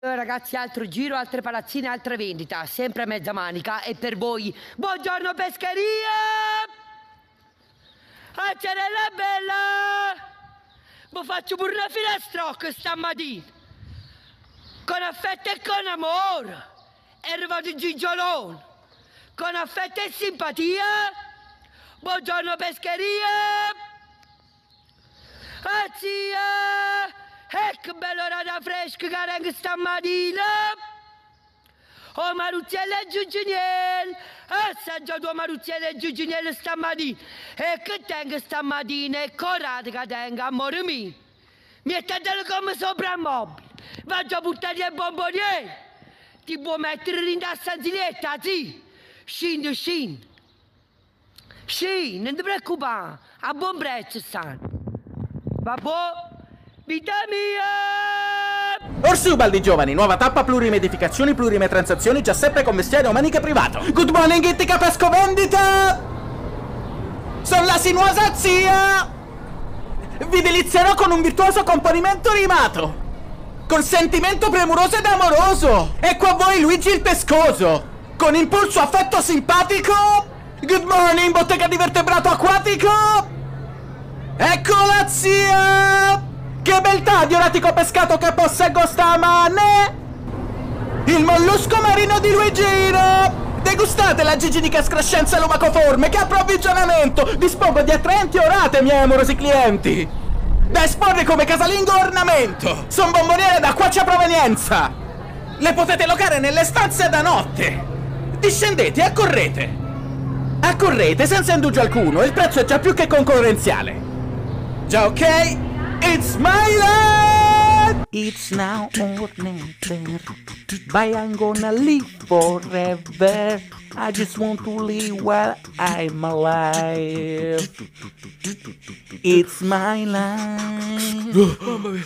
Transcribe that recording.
Ragazzi, altro giro, altre palazzine, altre vendita, sempre a mezza manica e per voi. Buongiorno pescheria! Accerella bella! Vi faccio pure una finestrocca stamattina. Con affetto e con amore. È arrivato il gigiolone. Con affetto e simpatia. Buongiorno pescheria! Che bella rada fresca che era stamattina! Oh Maruzziella e Giuginiel! Assaggia tua Maruzziella e Giuginiel stamattina! E che tengo stamattina? E corate che tengo, amore mio! Mettetelo come sopra il mobile! Vado a portare i bombonieri! Ti puoi mettere in stanziletta, sì! Scendi, scendi! Scendi, non ti preoccupare! A buon prezzo stanno! Vabbè! Vita mia! Orsubaldi giovani, nuova tappa plurime edificazioni, plurime transazioni, già sempre con vestiario maniche privato. Good morning, Gitti Capesco Vendita! Sono la sinuosa zia! Vi delizierò con un virtuoso componimento rimato! Con sentimento premuroso ed amoroso! Ecco a voi Luigi il pescoso! Con impulso affetto simpatico! Good morning, bottega di vertebrato acquatico! Ecco la zia! Che beltà di oratico pescato che posseggo stamane! Il mollusco marino di Luigino! Degustate la giginica screscenza lumacoforme che approvvigionamento! Dispongo di attraenti orate, miei amorosi clienti! Da esporre come casalingo ornamento! Son bomboniere da quaccia provenienza! Le potete locare nelle stanze da notte! Discendete e accorrete! Accorrete senza indugio alcuno, il prezzo è già più che concorrenziale! Già ok? It's my life! It's now or never. But I'm gonna live forever. I just want to live while I'm alive. It's my life. Oh,